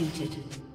executed.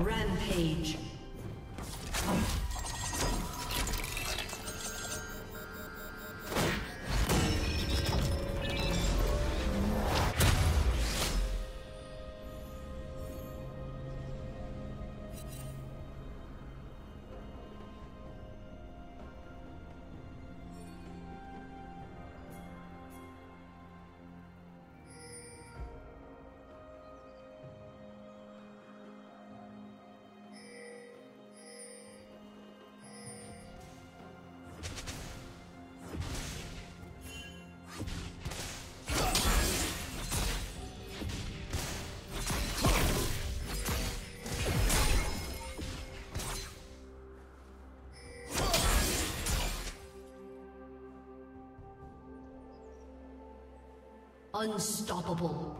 Rampage. Unstoppable.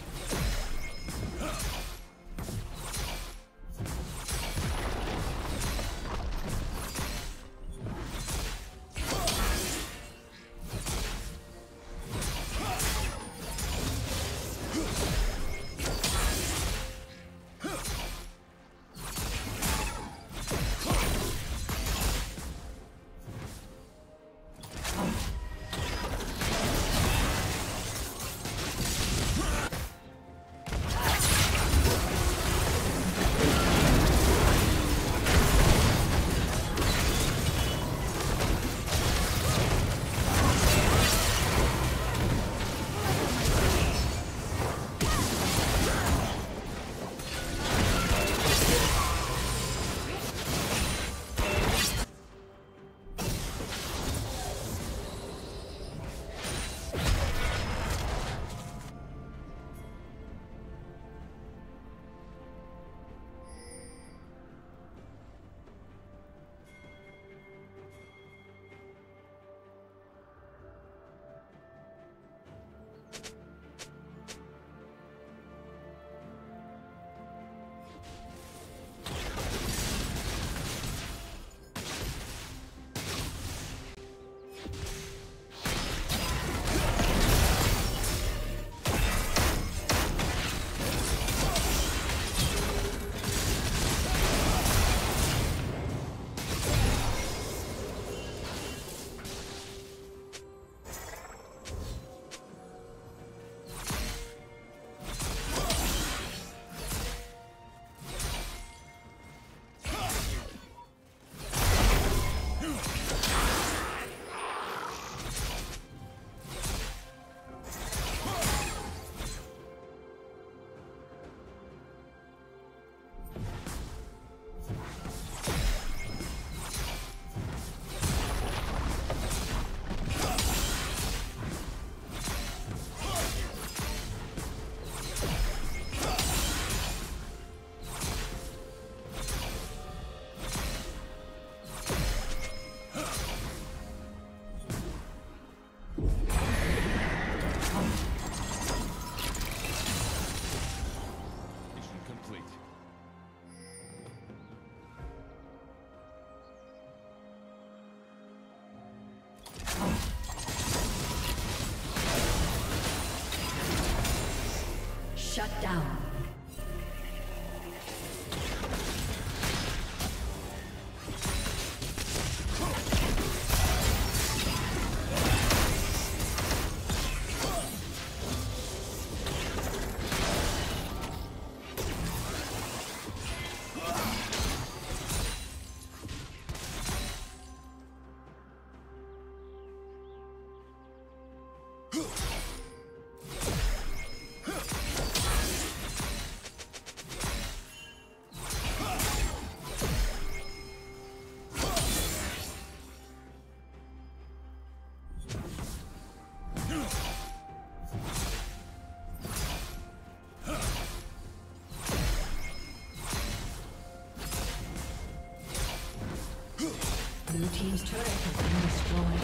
Blue team's turret has been destroyed.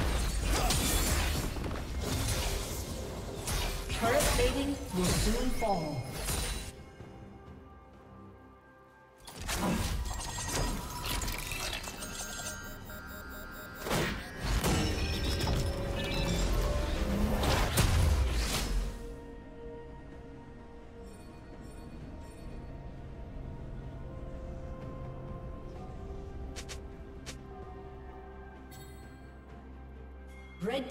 Turret plating will soon fall.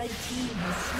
Red team has slain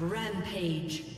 Rampage.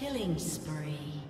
Killing spree.